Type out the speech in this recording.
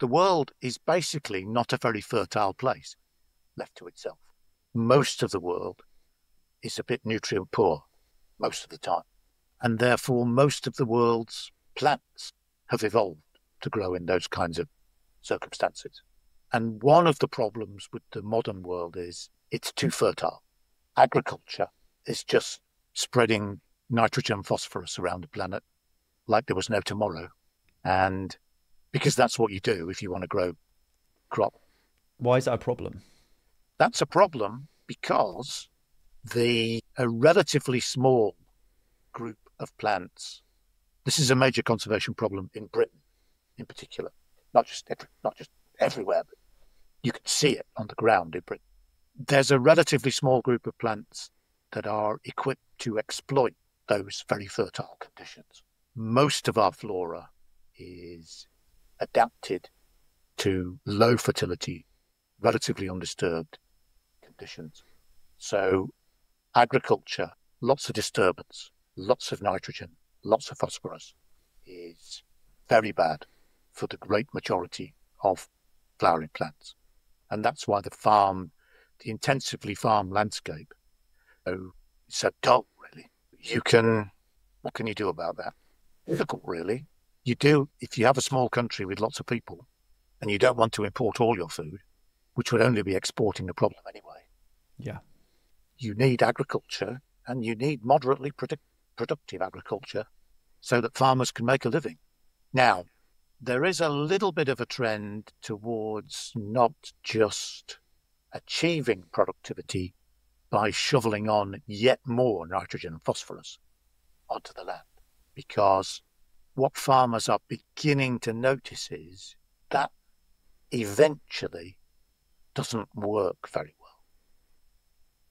the world is basically not a very fertile place left to itself. Most of the world is a bit nutrient poor most of the time. And therefore, most of the world's plants have evolved to grow in those kinds of circumstances. And one of the problems with the modern world is it's too fertile. Agriculture is just spreading nitrogen phosphorus around the planet like there was no tomorrow. And because that's what you do if you want to grow crop. Why is that a problem? That's a problem because the a relatively small group of plants. This is a major conservation problem in Britain, in particular, not just every, not just everywhere, but you can see it on the ground in Britain. There's a relatively small group of plants that are equipped to exploit those very fertile conditions. Most of our flora is adapted to low fertility, relatively undisturbed conditions. So, agriculture, lots of disturbance, lots of nitrogen, lots of phosphorus is very bad for the great majority of flowering plants. And that's why the farm, the intensively farmed landscape, oh, is so dull, really. You can, what can you do about that? Difficult, really. You do, if you have a small country with lots of people and you don't want to import all your food, which would only be exporting the problem anyway. Yeah. You need agriculture and you need moderately product- productive agriculture so that farmers can make a living. Now, there is a little bit of a trend towards not just achieving productivity by shoveling on yet more nitrogen and phosphorus onto the land. Because what farmers are beginning to notice is that eventually doesn't work very